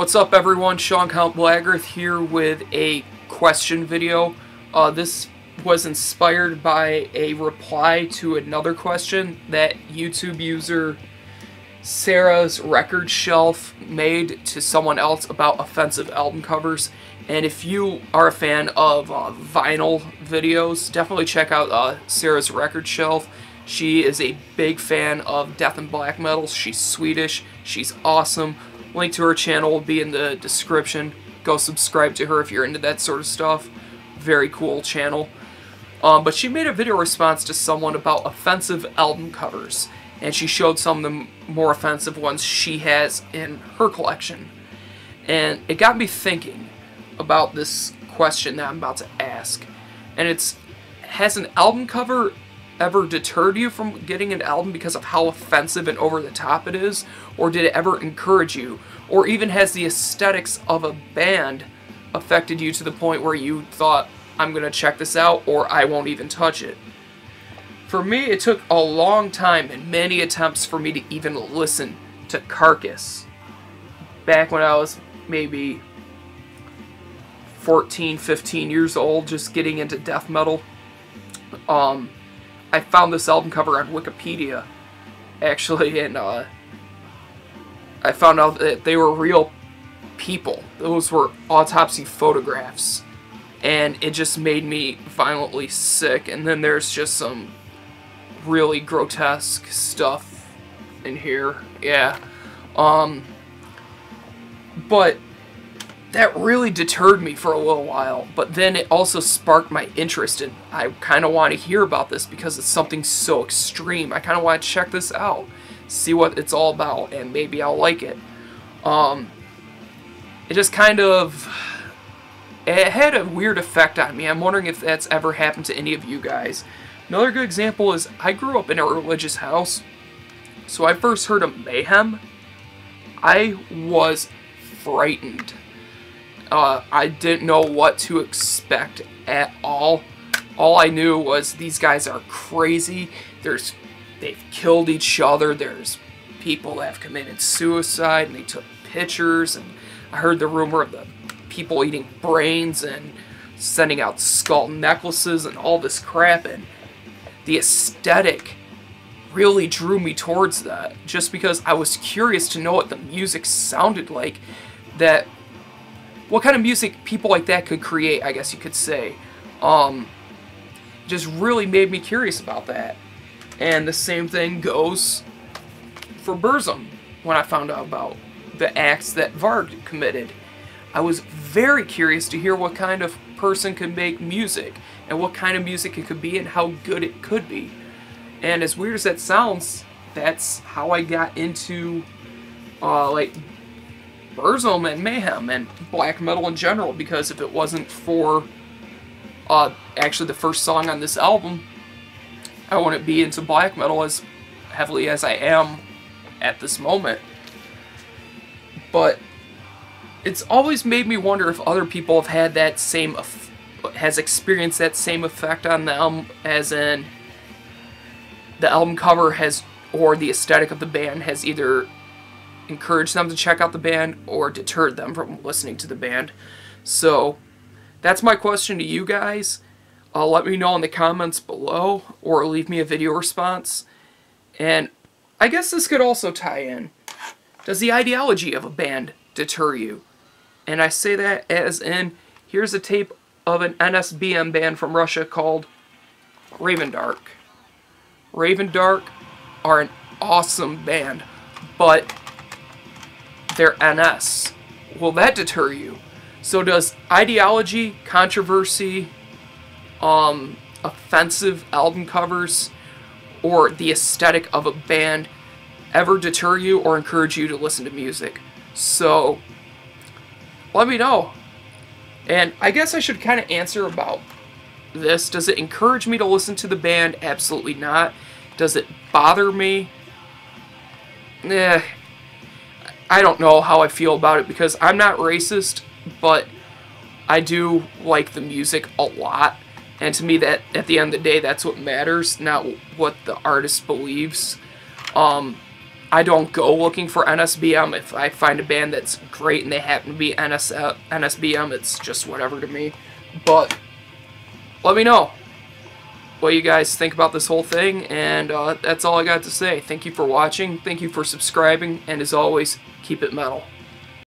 What's up everyone, Sean Count Blagorath here with a question video. Uh, this was inspired by a reply to another question that YouTube user Sarah's Record Shelf made to someone else about offensive album covers. And if you are a fan of uh, vinyl videos, definitely check out uh, Sarah's Record Shelf. She is a big fan of death and black metals. She's Swedish. She's awesome. Link to her channel will be in the description. Go subscribe to her if you're into that sort of stuff. Very cool channel. Um, but she made a video response to someone about offensive album covers. And she showed some of the more offensive ones she has in her collection. And it got me thinking about this question that I'm about to ask. And it's, has an album cover ever deterred you from getting an album because of how offensive and over the top it is? Or did it ever encourage you? Or even has the aesthetics of a band affected you to the point where you thought, I'm going to check this out or I won't even touch it? For me, it took a long time and many attempts for me to even listen to Carcass. Back when I was maybe 14, 15 years old, just getting into death metal. Um, I found this album cover on Wikipedia, actually, and uh, I found out that they were real people. Those were autopsy photographs, and it just made me violently sick. And then there's just some really grotesque stuff in here, yeah. Um, but that really deterred me for a little while, but then it also sparked my interest and I kind of want to hear about this because it's something so extreme. I kind of want to check this out, see what it's all about, and maybe I'll like it. Um, it just kind of, it had a weird effect on me. I'm wondering if that's ever happened to any of you guys. Another good example is I grew up in a religious house, so I first heard of Mayhem. I was frightened uh, I didn't know what to expect at all. All I knew was these guys are crazy. There's, they've killed each other. There's people that have committed suicide and they took pictures. And I heard the rumor of the people eating brains and sending out skull necklaces and all this crap. And the aesthetic really drew me towards that just because I was curious to know what the music sounded like that what kind of music people like that could create, I guess you could say. Um, just really made me curious about that. And the same thing goes for Burzum when I found out about the acts that Varg committed. I was very curious to hear what kind of person could make music and what kind of music it could be and how good it could be. And as weird as that sounds, that's how I got into uh, like Burzum and Mayhem and black metal in general because if it wasn't for uh, actually the first song on this album, I wouldn't be into black metal as heavily as I am at this moment. But it's always made me wonder if other people have had that same, has experienced that same effect on them as in the album cover has, or the aesthetic of the band has either encouraged them to check out the band or deterred them from listening to the band. So that's my question to you guys. Uh, let me know in the comments below or leave me a video response. And I guess this could also tie in. Does the ideology of a band deter you? And I say that as in, here's a tape of an NSBM band from Russia called Raven Dark. Raven Dark are an awesome band, but they're NS. Will that deter you? So does ideology, controversy, um, offensive album covers, or the aesthetic of a band ever deter you or encourage you to listen to music? So, let me know. And I guess I should kind of answer about this. Does it encourage me to listen to the band? Absolutely not. Does it bother me? Eh, I don't know how I feel about it because I'm not racist, but I do like the music a lot. And to me, that at the end of the day, that's what matters, not what the artist believes. Um, I don't go looking for NSBM. If I find a band that's great and they happen to be NS, NSBM, it's just whatever to me. But let me know what you guys think about this whole thing, and uh, that's all I got to say. Thank you for watching, thank you for subscribing, and as always, keep it metal.